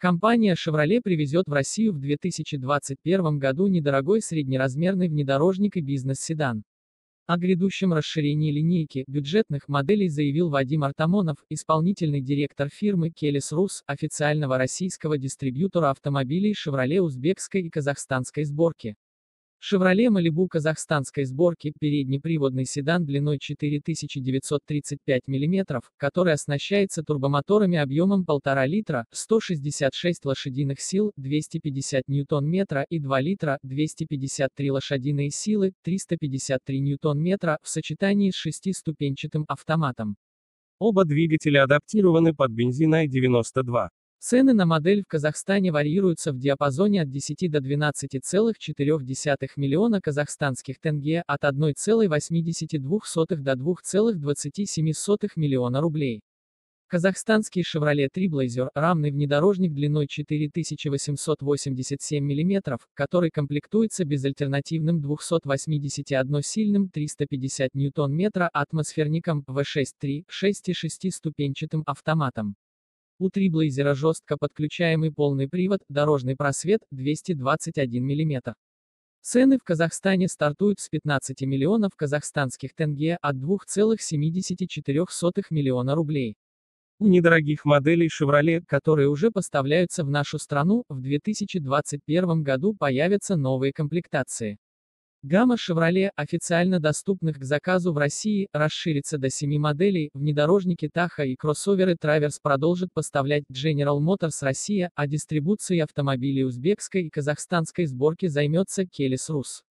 Компания Chevrolet привезет в Россию в 2021 году недорогой среднеразмерный внедорожник и бизнес-седан. О грядущем расширении линейки бюджетных моделей заявил Вадим Артамонов, исполнительный директор фирмы Келес Рус, официального российского дистрибьютора автомобилей Chevrolet узбекской и казахстанской сборки. Chevrolet Malibu казахстанской сборки, переднеприводный седан длиной 4935 мм, который оснащается турбомоторами объемом 1,5 литра, 166 лошадиных сил, 250 ньютон-метра и 2 литра, 253 лошадиные силы, 353 ньютон-метра, в сочетании с шестиступенчатым автоматом. Оба двигателя адаптированы под бензин i92. Цены на модель в Казахстане варьируются в диапазоне от 10 до 12,4 миллиона казахстанских тенге, от 1,82 до 2,27 миллиона рублей. Казахстанский Chevrolet Trailblazer – рамный внедорожник длиной 4887 мм, который комплектуется безальтернативным 281-сильным 350 Нм атмосферником V6.3, 6,6 ступенчатым автоматом. У Триблейзера жестко подключаемый полный привод, дорожный просвет 221 мм. Цены в Казахстане стартуют с 15 миллионов казахстанских тенге от 2,74 миллиона рублей. У недорогих моделей Chevrolet, которые уже поставляются в нашу страну, в 2021 году появятся новые комплектации. Гамма Chevrolet, официально доступных к заказу в России, расширится до 7 моделей, внедорожники Tahoe и кроссоверы Traverse продолжит поставлять General Motors Россия, а дистрибуцией автомобилей узбекской и казахстанской сборки займется Келес Рус.